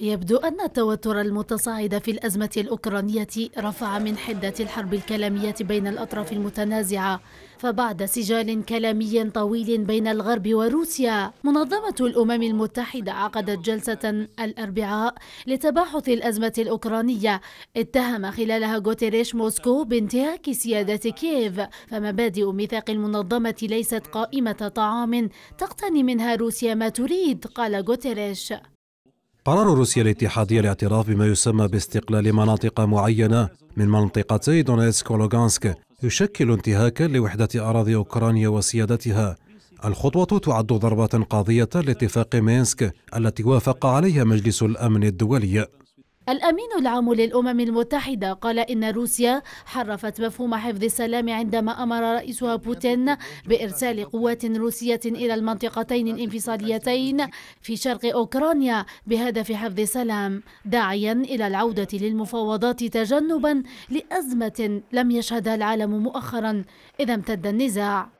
يبدو أن التوتر المتصاعد في الأزمة الأوكرانية رفع من حدة الحرب الكلامية بين الأطراف المتنازعة فبعد سجال كلامي طويل بين الغرب وروسيا منظمة الأمم المتحدة عقدت جلسة الأربعاء لتباحث الأزمة الأوكرانية. اتهم خلالها غوتيريش موسكو بانتهاك سيادة كييف فمبادئ ميثاق المنظمة ليست قائمة طعام تقتني منها روسيا ما تريد قال غوتيريش. قرار روسيا الاتحادية الاعتراف بما يسمى باستقلال مناطق معينة من منطقتي دونيتسك ولوغانسك يشكل انتهاكا لوحدة أراضي أوكرانيا وسيادتها. الخطوة تعد ضربة قاضية لاتفاق مينسك التي وافق عليها مجلس الأمن الدولي. الأمين العام للأمم المتحدة قال إن روسيا حرفت مفهوم حفظ السلام عندما أمر رئيسها بوتين بإرسال قوات روسية إلى المنطقتين الانفصاليتين في شرق أوكرانيا بهدف حفظ السلام داعيا إلى العودة للمفاوضات تجنبا لأزمة لم يشهدها العالم مؤخرا إذا امتد النزاع.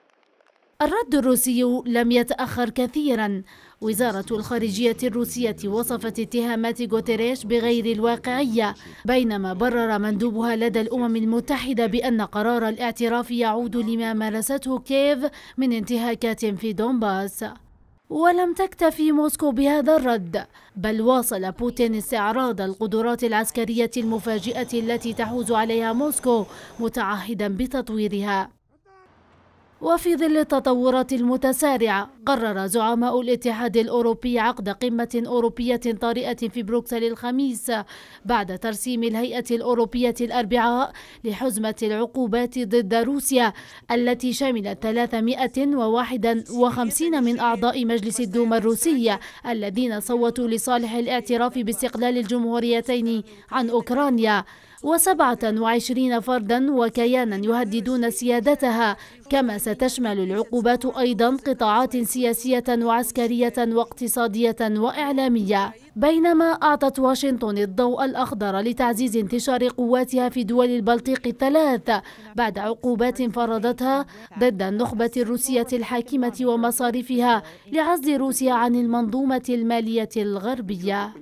الرد الروسي لم يتأخر كثيرا. وزارة الخارجية الروسية وصفت اتهامات غوتيريش بغير الواقعية بينما برر مندوبها لدى الأمم المتحدة بأن قرار الاعتراف يعود لما مارسته كييف من انتهاكات في دونباس. ولم تكتفي موسكو بهذا الرد بل واصل بوتين استعراض القدرات العسكرية المفاجئة التي تحوز عليها موسكو متعهدا بتطويرها. وفي ظل التطورات المتسارعة قرر زعماء الاتحاد الأوروبي عقد قمة أوروبية طارئة في بروكسل الخميس بعد ترسيم الهيئة الأوروبية الأربعاء لحزمة العقوبات ضد روسيا التي شملت 351 من أعضاء مجلس الدوما الروسي الذين صوتوا لصالح الاعتراف باستقلال الجمهوريتين عن أوكرانيا. وسبعة وعشرين فردا وكيانا يهددون سيادتها كما ستشمل العقوبات أيضا قطاعات سياسية وعسكرية واقتصادية وإعلامية بينما أعطت واشنطن الضوء الأخضر لتعزيز انتشار قواتها في دول البلطيق الثلاث بعد عقوبات فرضتها ضد النخبة الروسية الحاكمة ومصارفها لعزل روسيا عن المنظومة المالية الغربية.